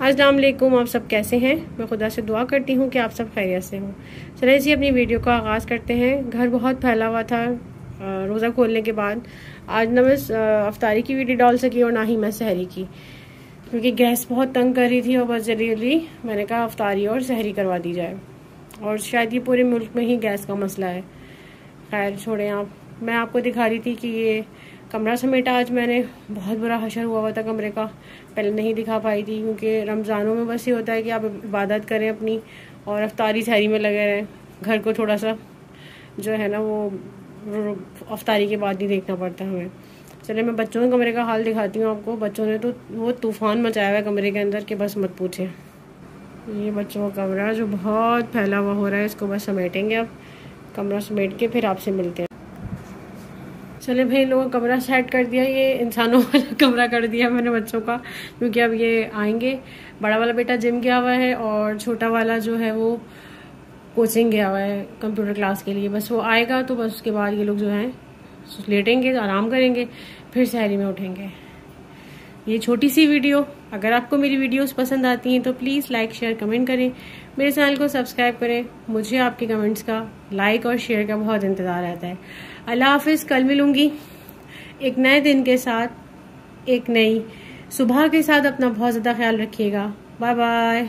असलकुम आप सब कैसे हैं? मैं खुदा से दुआ करती हूँ कि आप सब खैरियत से हों। चले जी, अपनी वीडियो का आगाज़ करते हैं। घर बहुत फैला हुआ था रोज़ा खोलने के बाद। आज ना मैं अफ्तारी की वीडियो डाल सकी और ना ही मैं सहरी की। क्योंकि गैस बहुत तंग कर रही थी और बस जल्दी मैंने कहा अफ्तारी और सहरी करवा दी जाए। और शायद ये पूरे मुल्क में ही गैस का मसला है। खैर, छोड़ें आप। मैं आपको दिखा रही थी कि ये कमरा समेटा आज मैंने। बहुत बुरा हशर हुआ हुआ था कमरे का। पहले नहीं दिखा पाई थी, क्योंकि रमज़ानों में बस ये होता है कि आप इबादत करें अपनी और अफ्तारी सहरी में लगे रहें। घर को थोड़ा सा जो है ना वो अफ्तारी के बाद ही देखना पड़ता हमें। चले मैं बच्चों के कमरे का हाल दिखाती हूँ आपको। बच्चों ने तो वो तूफ़ान मचाया हुआ है कमरे के अंदर कि बस मत पूछें। ये बच्चों का कमरा जो बहुत फैला हुआ हो रहा है, इसको बस समेटेंगे अब कमरा समेट के फिर आपसे मिलते हैं। चले भाई इन लोगों कमरा सेट कर दिया, ये इंसानों वाला कमरा कर दिया मैंने बच्चों का, क्योंकि अब ये आएँगे। बड़ा वाला बेटा जिम गया हुआ है और छोटा वाला जो है वो कोचिंग गया हुआ है कंप्यूटर क्लास के लिए। बस वो आएगा तो बस उसके बाद ये लोग जो हैं, लेटेंगे, आराम करेंगे, फिर शहरी में उठेंगे। ये छोटी सी वीडियो। अगर आपको मेरी वीडियोस पसंद आती हैं तो प्लीज़ लाइक, शेयर, कमेंट करें। मेरे चैनल को सब्सक्राइब करें। मुझे आपके कमेंट्स का लाइक और शेयर का बहुत इंतज़ार रहता है। अल्लाह हाफिज़, कल मिलूँगी एक नए दिन के साथ, एक नई सुबह के साथ। अपना बहुत ज़्यादा ख्याल रखिएगा। Bye bye